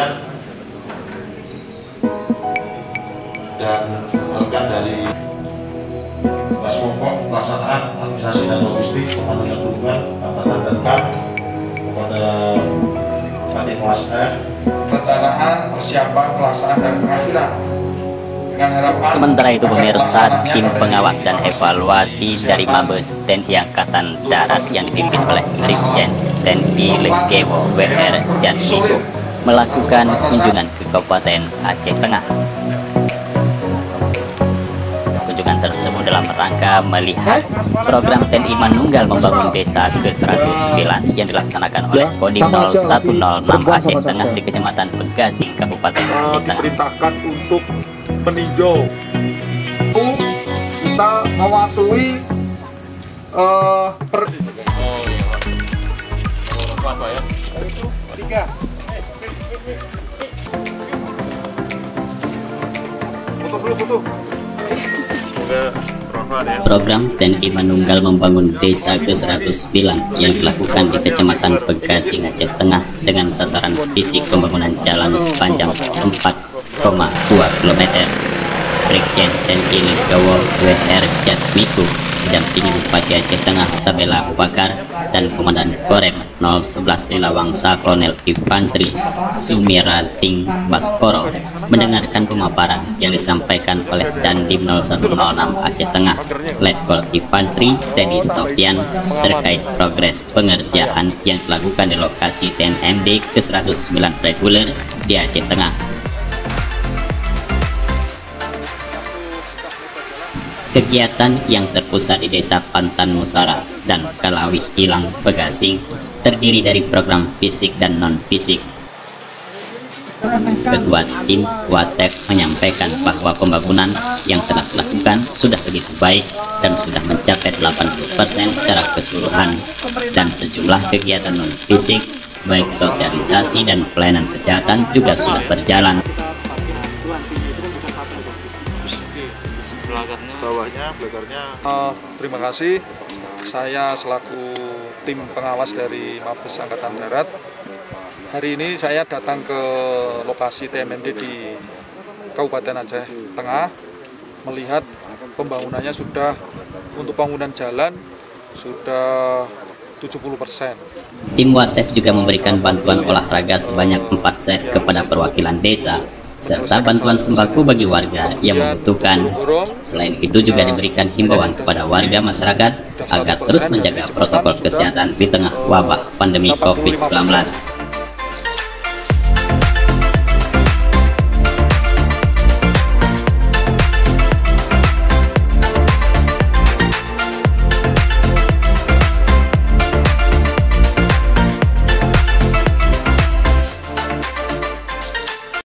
kemudian dan melakukan dari Mas Mokok, pelaksanaan administrasi dan logistik pemandangan Perhubungan Angkatan dan kepada Kadin Mas R. Perencanaan persiapan pelaksanaan dan pengakhiran Sementara itu pemirsa tim pengawas dan evaluasi dari Mabes TNI Angkatan Darat yang dipimpin oleh Brigjen TNI Legewo WR Jan itu melakukan kunjungan ke Kabupaten Aceh Tengah. Kunjungan tersebut dalam rangka melihat program TNI Manunggal Membangun Desa ke-109 yang dilaksanakan oleh Kodim 0106 Aceh Tengah di Kecamatan Pegasing, Kabupaten Aceh Tengah. diperintahkan untuk meninjau itu kita mematuhi eh per Program TNI Manunggal Membangun Desa ke-109 yang dilakukan di Kecamatan Pegasing Aceh Tengah dengan sasaran fisik pembangunan jalan sepanjang 4,2 km. Brigjen TNI Legawo WR Jatmiku didampingi Bupati Aceh Tengah Sabela Bakar dan Komandan Korem 011 Lilawangsa Kolonel Infantri Sumirating Baskoro mendengarkan pemaparan yang disampaikan oleh Dandim 0106 Aceh Tengah Letkol Infantri Teddy Sofian terkait progres pengerjaan yang dilakukan di lokasi TNMD ke-109 reguler di Aceh Tengah Kegiatan yang terpusat di Desa Pantan Musara dan Kalawih Hilang Pegasing terdiri dari program fisik dan non-fisik. Ketua tim Wasek menyampaikan bahwa pembangunan yang telah dilakukan sudah begitu baik dan sudah mencapai 80% secara keseluruhan dan sejumlah kegiatan non-fisik baik sosialisasi dan pelayanan kesehatan juga sudah berjalan. Bawahnya belagarnya Eh, terima kasih. Saya selaku tim pengawas dari Mabes Angkatan Darat. Hari ini saya datang ke lokasi TMMD di Kabupaten Aceh Tengah melihat pembangunannya sudah untuk bangunan jalan sudah 70 persen. Tim Wasef juga memberikan bantuan olahraga sebanyak 4 set kepada perwakilan desa serta bantuan sembako bagi warga yang membutuhkan. Selain itu juga diberikan himbauan kepada warga masyarakat agar terus menjaga protokol kesehatan di tengah wabah pandemi COVID-19.